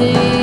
see.